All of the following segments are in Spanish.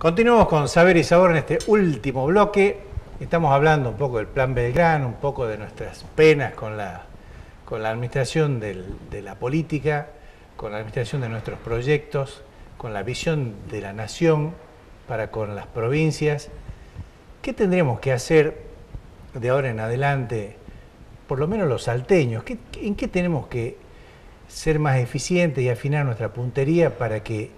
Continuamos con Saber y Sabor en este último bloque. Estamos hablando un poco del Plan Belgrano, un poco de nuestras penas con la, con la administración de la política, con la administración de nuestros proyectos, con la visión de la nación para con las provincias. ¿Qué tendremos que hacer de ahora en adelante, por lo menos los salteños? ¿Qué- ¿En qué tenemos que ser más eficientes y afinar nuestra puntería para que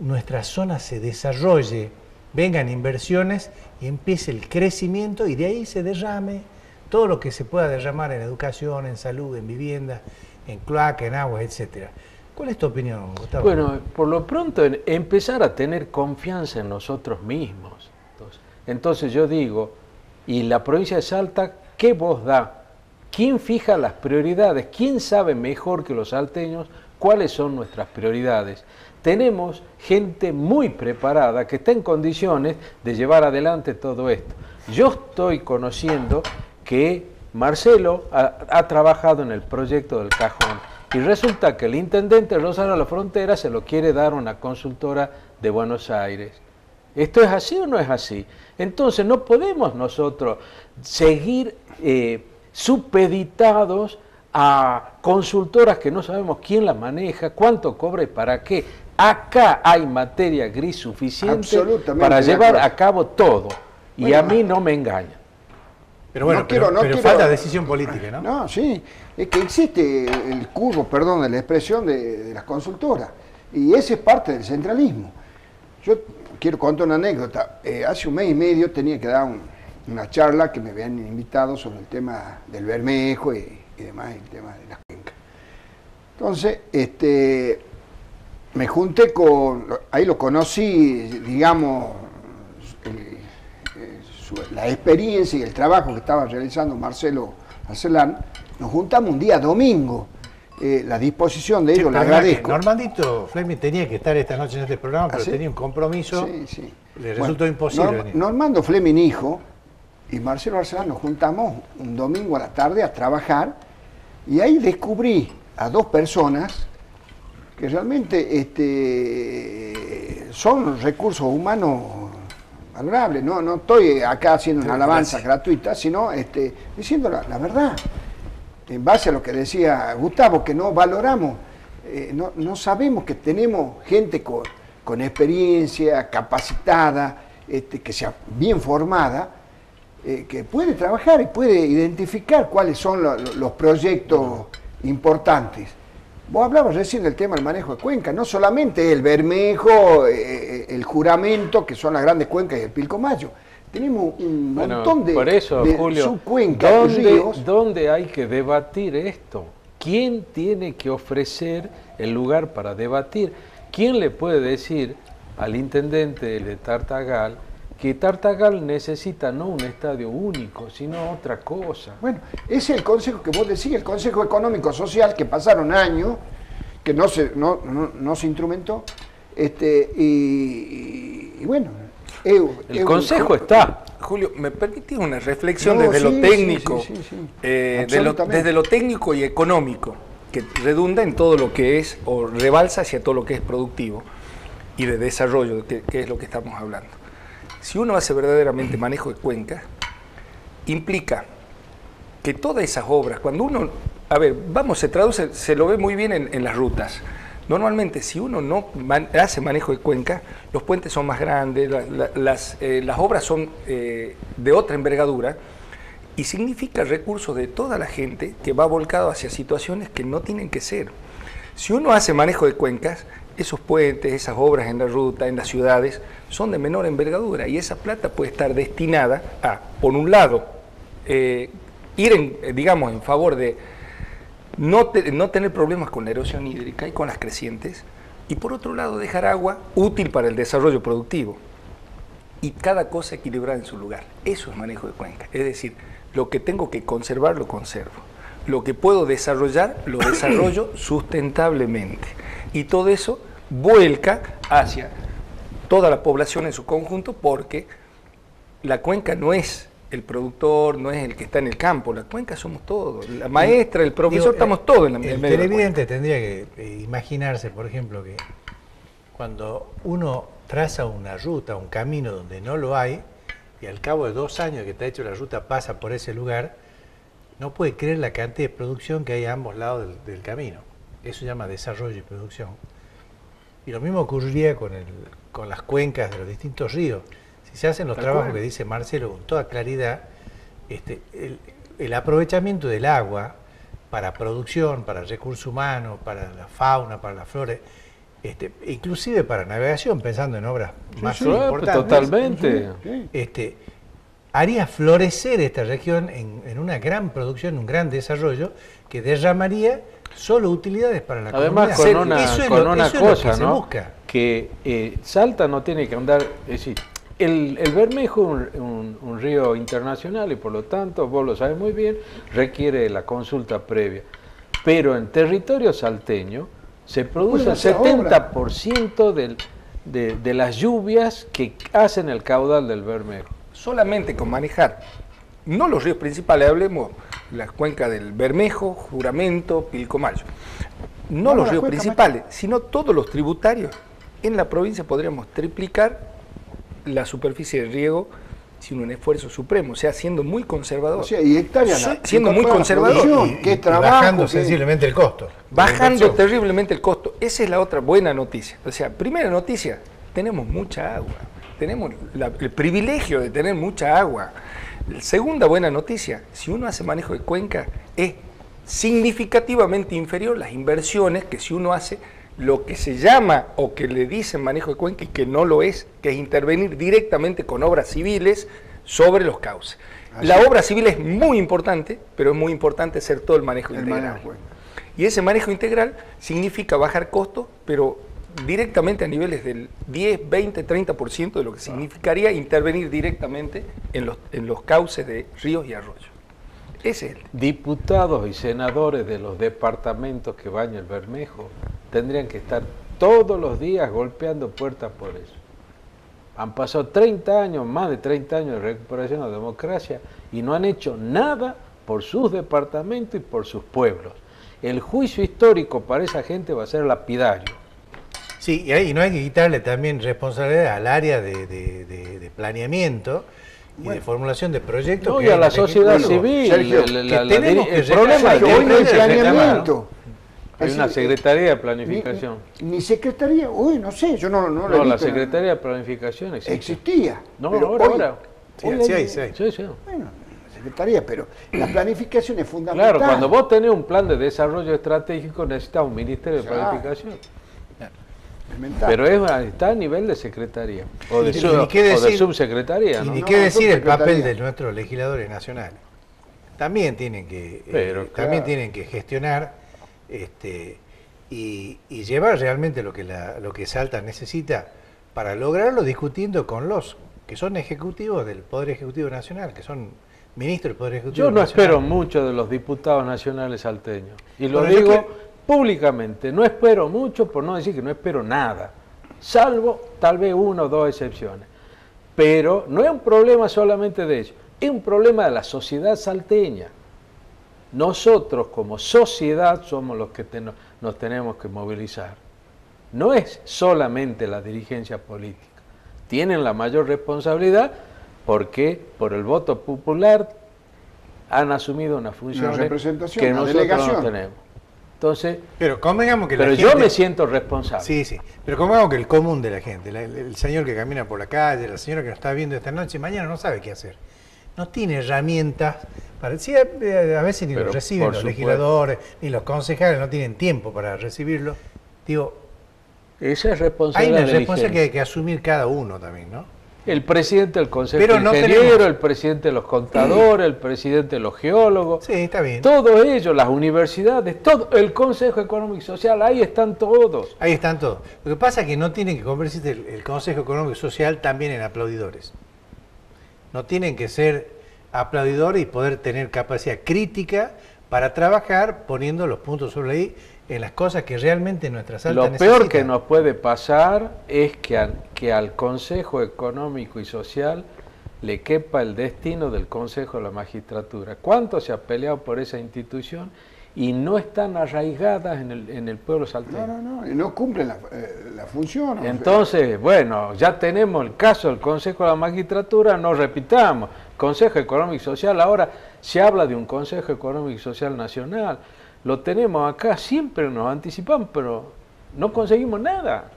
nuestra zona se desarrolle, vengan inversiones y empiece el crecimiento y de ahí se derrame todo lo que se pueda derramar en educación, en salud, en vivienda, en cloaca, en agua, etcétera. ¿Cuál es tu opinión, Gustavo? Bueno, por lo pronto empezar a tener confianza en nosotros mismos. Entonces yo digo, ¿y la provincia de Salta qué voz da? ¿Quién fija las prioridades? ¿Quién sabe mejor que los salteños cuáles son nuestras prioridades? Tenemos gente muy preparada que está en condiciones de llevar adelante todo esto. Yo estoy conociendo que Marcelo ha, trabajado en el proyecto del cajón y resulta que el intendente Rosario La Frontera se lo quiere dar a una consultora de Buenos Aires. ¿Esto es así o no es así? Entonces no podemos nosotros seguir eh, supeditados a consultoras que no sabemos quién las maneja, cuánto cobra y para qué. Acá hay materia gris suficiente para llevar a cabo todo. Y Bueno, a mí no me engañan. pero bueno, no quiero- pero, no pero quiero- falta decisión política, ¿no? No, sí. Es que existe el curro, perdón, de la expresión de, de las consultoras. Y ese es parte del centralismo. Yo quiero contar una anécdota. Eh, hace un mes y medio tenía que dar un- una charla que me habían invitado sobre el tema del Bermejo y, y demás, el tema de las cuencas. Entonces, este, me junté con, ahí lo conocí, digamos, el- eh, la experiencia y el trabajo que estaba realizando Marcelo Arcelán, nos juntamos un día domingo. Eh, la disposición de Sí, ellos, que agradezco. Normandito Fleming tenía que estar esta noche en este programa, pero ¿Ah, sí? tenía un compromiso. Sí, sí. Le Bueno, resultó imposible Norm- venir. Normando Fleming, hijo, y Marcelo Arcelán nos juntamos un domingo a la tarde a trabajar y ahí descubrí a dos personas que realmente este, son recursos humanos valorables. No, no estoy acá haciendo una alabanza gratuita, sino este, diciendo la, la verdad. En base a lo que decía Gustavo, que no valoramos, eh, no, no sabemos que tenemos gente con, con experiencia, capacitada, este, que sea bien formada, eh, que puede trabajar y puede identificar cuáles son lo- lo- los proyectos importantes. Vos hablabas recién del tema del manejo de cuenca, no solamente el Bermejo, eh, el juramento, que son las grandes cuencas y el Pilcomayo. Tenemos un Bueno, montón de, por eso, de Julio, subcuencas y ¿dónde, ríos. dónde hay que debatir esto? ¿Quién tiene que ofrecer el lugar para debatir? ¿Quién le puede decir al intendente de Tartagal que Tartagal necesita no un estadio único, sino otra cosa? Bueno, ese es el consejo que vos decís, el consejo económico social, que pasaron años, que no se, no, no- no se instrumentó, este, y, y- y bueno. El consejo está. Julio, ¿me permitís una reflexión No, desde sí, lo técnico? sí, sí, sí. eh, de lo- desde lo técnico y económico, que redunda en todo lo que es, o rebalsa hacia todo lo que es productivo y de desarrollo, que, que es lo que estamos hablando. Si uno hace verdaderamente manejo de cuencas, implica que todas esas obras, cuando uno, a ver, vamos, se traduce, se lo ve muy bien en, las rutas. Normalmente, si uno no hace manejo de cuenca, los puentes son más grandes, eh, las obras son eh, de otra envergadura y significa recursos de toda la gente que va volcado hacia situaciones que no tienen que ser. Si uno hace manejo de cuencas, esos puentes, esas obras en la ruta, en las ciudades, son de menor envergadura y esa plata puede estar destinada a, por un lado, eh, ir, en, eh, digamos, en favor de no, te- no tener problemas con la erosión hídrica y con las crecientes, y por otro lado dejar agua útil para el desarrollo productivo. Y cada cosa equilibrada en su lugar. Eso es manejo de cuenca. Es decir, lo que tengo que conservar, lo conservo. Lo que puedo desarrollar, lo desarrollo sustentablemente. Y todo eso vuelca hacia toda la población en su conjunto porque la cuenca no es el productor, no es el que está en el campo, la cuenca somos todos. La maestra, el profesor, Digo, estamos eh, todos en la en El medio televidente tendría que eh, imaginarse, por ejemplo, que cuando uno traza una ruta, un camino donde no lo hay, y al cabo de dos años que está hecho la ruta pasa por ese lugar, no puede creer la cantidad de producción que hay a ambos lados del, del camino. Eso se llama desarrollo y producción. Y lo mismo ocurriría con, el, con las cuencas de los distintos ríos. Si se hacen los Tal trabajos cual. que dice Marcelo con toda claridad, este, el, el aprovechamiento del agua para producción, para recursos humanos, para la fauna, para la flora, este, inclusive para navegación, pensando en obras más sí, importantes, totalmente. Sí. este, haría florecer esta región en, en una gran producción, un gran desarrollo que derramaría solo utilidades para la Además, comunidad. con una, Eso es con lo- una eso es lo cosa, que se ¿no? busca. Que eh, Salta no tiene que andar, es decir, el, el Bermejo es un, un- un río internacional y por lo tanto, vos lo sabes muy bien, requiere la consulta previa. Pero en territorio salteño se produce el hacer obra. 70% del- de, de las lluvias que hacen el caudal del Bermejo. Solamente con manejar, no los ríos principales, hablemos la cuenca del Bermejo, Juramento, Pilcomayo, no los ríos principales, sino todos los tributarios. En la provincia podríamos triplicar la superficie de riego sin un esfuerzo supremo, o sea, siendo muy conservador. O sea, y hectáreas. Siendo muy conservador. Y- qué trabajo. bajando qué- sensiblemente el costo. Bajando terriblemente el costo. Esa es la otra buena noticia. O sea, primera noticia, tenemos mucha agua. Tenemos la- el privilegio de tener mucha agua. Segunda buena noticia, si uno hace manejo de cuenca, es significativamente inferior las inversiones que si uno hace lo que se llama o que le dicen manejo de cuenca y que no lo es, que es intervenir directamente con obras civiles sobre los cauces. Así La obra civil es muy importante, pero es muy importante hacer todo el manejo El integral. manejo. Y ese manejo integral significa bajar costos, pero directamente a niveles del 10, 20, 30% de lo que significaría intervenir directamente en los, en los cauces de ríos y arroyos. Es el diputados y senadores de los departamentos que baña el Bermejo tendrían que estar todos los días golpeando puertas por eso. Han pasado 30 años, más de 30 años de recuperación de la democracia y no han hecho nada por sus departamentos y por sus pueblos. El juicio histórico para esa gente va a ser lapidario. Sí, y, ahí- no hay que quitarle también responsabilidad al área de, de- de- de planeamiento y de formulación de proyectos. No, que y a la sociedad Ejecutivo. civil. Sergio, la- la- que el que problema es Sergio, hoy no hay planeamiento. Hay una Secretaría de Ni, Planificación. ni secretaría, uy, no sé, yo no, no No, la Secretaría de Planificación existe. Existía. No, pero ahora, hoy- ahora. Sí, hoy sí hay- sí hay. Sí, sí. Bueno, la secretaría, pero la planificación es fundamental. Claro, cuando vos tenés un plan de desarrollo estratégico necesitas un ministerio de planificación. Pero es, está a nivel de secretaría o de, Y- sub- y qué o de decir- subsecretaría. Y ¿no? qué no, decir el papel de nuestros legisladores nacionales. También tienen que, eh, también tienen que gestionar este, y, y llevar realmente lo que, la, lo que Salta necesita para lograrlo discutiendo con los que son ejecutivos del Poder Ejecutivo Nacional, que son ministros del Poder Ejecutivo Yo no Nacional. espero mucho de los diputados nacionales salteños. Y lo Bueno, digo públicamente. No espero mucho, por no decir que no espero nada. Salvo tal vez una o dos excepciones. Pero no es un problema solamente de ellos. Es un problema de la sociedad salteña. Nosotros como sociedad somos los que ten- nos tenemos que movilizar. No es solamente la dirigencia política. Tienen la mayor responsabilidad porque por el voto popular han asumido una función que nosotros no tenemos. Entonces, Pero convengamos que la pero yo gente- me siento responsable. Sí, sí. Pero convengamos que el común de la gente, la- el, señor que camina por la calle, la señora que nos está viendo esta noche, mañana no sabe qué hacer. No tiene herramientas para. Sí, a, a veces ni Pero, lo reciben los supuesto. legisladores, ni los concejales no tienen tiempo para recibirlo. Digo, Esa es hay responsabilidad una de la responsabilidad que hay que asumir cada uno también, ¿no? El presidente del Consejo Pero no tenemos- el presidente de los contadores, el presidente de los geólogos, Sí, está bien. todos ellos, las universidades, todo el Consejo Económico y Social, ahí están todos. Ahí están todos. Lo que pasa es que no tienen que convertirse el, el Consejo Económico y Social también en aplaudidores. No tienen que ser aplaudidores y poder tener capacidad crítica para trabajar poniendo los puntos sobre la En las cosas que realmente nuestra Salta Lo necesita. peor que nos puede pasar es que, al- que al Consejo Económico y Social le quepa el destino del Consejo de la Magistratura. ¿Cuánto se ha peleado por esa institución y no están arraigadas en el, en el pueblo No, salteño. no, no, y no cumplen la, eh, la función. sea, Entonces, bueno, ya tenemos el caso del Consejo de la Magistratura, no repitamos. Consejo Económico y Social, ahora se habla de un Consejo Económico y Social Nacional. Lo tenemos acá, siempre nos anticipamos, pero no conseguimos nada.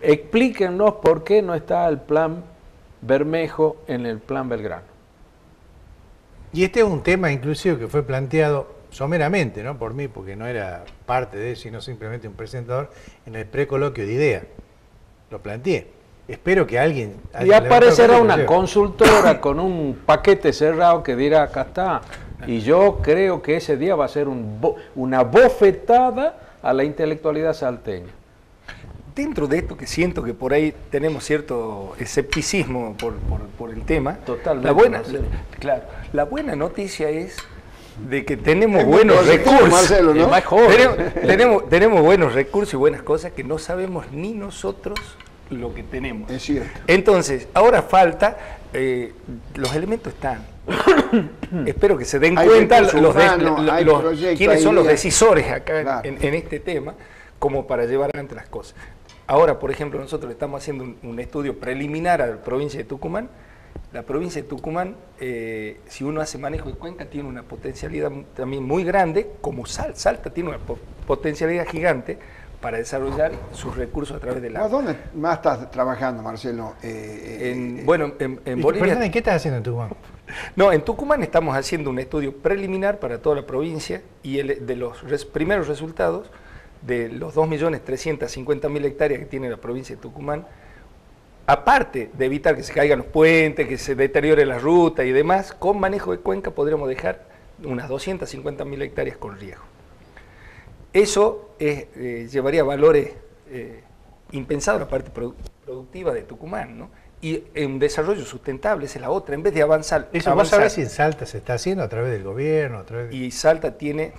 Explíquenos por qué no está el plan Bermejo en el plan Belgrano. Y este es un tema inclusive que fue planteado someramente, ¿no? Por mí, porque no era parte de eso, sino simplemente un presentador en el precoloquio de idea. Lo planteé. Espero que alguien... Y aparecerá una consultora con un paquete cerrado que dirá, acá está. Y yo creo que ese día va a ser un bo- una bofetada a la intelectualidad salteña. Dentro de esto que siento que por ahí tenemos cierto escepticismo por, por- por el tema, Totalmente, la buena, claro, la buena noticia es de que tenemos Es buenos recursos. Marcelo, El ¿no? más joven. Tenemos, tenemos, tenemos buenos recursos y buenas cosas que no sabemos ni nosotros lo que tenemos. Es cierto. Entonces, ahora falta, eh, los elementos están. Espero que se den Hay cuenta los, de- humanos, los- los- quiénes son los decisores acá en- Claro. en, en este tema, como para llevar adelante las cosas. Ahora, por ejemplo, nosotros estamos haciendo un, un estudio preliminar a la provincia de Tucumán. La provincia de Tucumán, eh, si uno hace manejo de cuenca, tiene una potencialidad también muy grande, como Sal- Salta tiene una po- potencialidad gigante para desarrollar sus recursos a través del ¿Vos agua. dónde más estás trabajando, Marcelo? Eh, eh, En- eh, bueno, en, en Bolivia... Perdón, ¿y ¿qué estás haciendo en Tucumán? No, en Tucumán estamos haciendo un estudio preliminar para toda la provincia y de los primeros resultados de los 2.350.000 hectáreas que tiene la provincia de Tucumán, aparte de evitar que se caigan los puentes, que se deteriore la ruta y demás, con manejo de cuenca podríamos dejar unas 250.000 hectáreas con riego. Eso es, eh, llevaría valores eh, impensados a la parte produ- productiva de Tucumán, ¿no? Y en desarrollo sustentable, esa es la otra, en vez de avanzar. Eso vos avanzar- sabés si en Salta se está haciendo a través del gobierno, a través de... y Salta tiene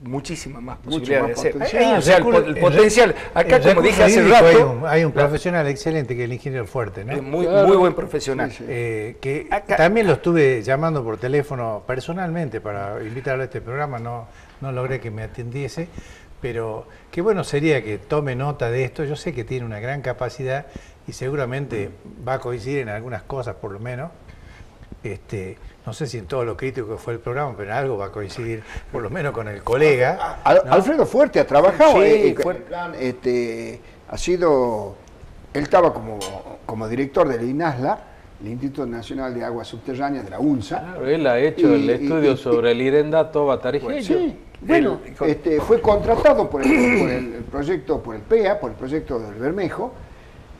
muchísimas más Mucho posibilidades más de hacer. potencial. Hay- un o sea, el, el potencial, acá en como dije hace rato, Hay un, hay un profesional excelente que es el ingeniero Fuerte, ¿no? es muy, Claro. muy buen profesional. Sí, sí. Eh, que Acá- también lo estuve llamando por teléfono personalmente para invitarlo a este programa, no, no logré que me atendiese, pero qué bueno sería que tome nota de esto, yo sé que tiene una gran capacidad y seguramente va a coincidir en algunas cosas por lo menos, este, no sé si en todo lo crítico que fue el programa, pero en algo va a coincidir por lo menos con el colega. Alfredo Fuerte ha trabajado, Sí, eh, Fuerte. en plan, este, ha sido, él estaba como, como director del INASLA, el Instituto Nacional de Aguas Subterráneas de la UNSA. Claro, él ha hecho Y- el y- estudio y- sobre el Irendato Batarijeño. Sí, bueno, El- con- este, fue contratado por el, por el proyecto, por el PEA, por el proyecto del Bermejo,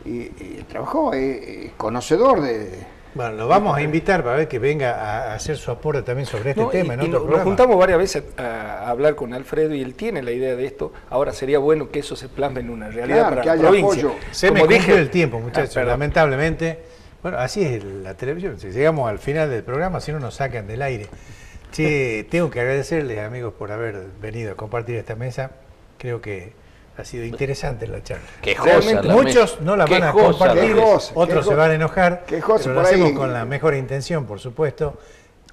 y, y trabajó, eh, eh, conocedor de... Bueno, lo vamos a invitar para ver que venga a hacer su aporte también sobre este No, tema y- en y otro nos- nos programa. juntamos varias veces a, a hablar con Alfredo y él tiene la idea de esto. Ahora sería bueno que eso se plasme en una realidad Claro, para que la haya provincia. apoyo. Se me Como dije- el tiempo, muchachos, Ah, perdón. lamentablemente. Bueno, así es la televisión. Si llegamos al final del programa, si no nos sacan del aire. Che, tengo que agradecerles, amigos, por haber venido a compartir esta mesa. Creo que ha sido interesante la charla. Quejosa Realmente la Muchos no la van a compartir, otros se van a enojar, Quejosa pero lo ahí. hacemos con la mejor intención, por supuesto.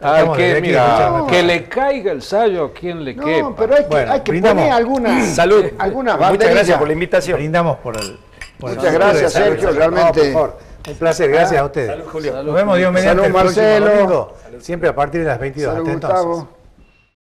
Ah, que, mira, le caiga el sallo a quien le No, quepa. pero hay que, Bueno, hay que brindamos. poner alguna, Salud. alguna Muchas gracias por la invitación. Brindamos por el. por Muchas gracias, Sergio, salud. realmente- No, por favor. Un placer, gracias a ustedes. Salud, Julio. Salud. Nos vemos Dios mediante Salud, el Marcelo. domingo, siempre a partir de las 22. Salud, Hasta entonces. Gustavo.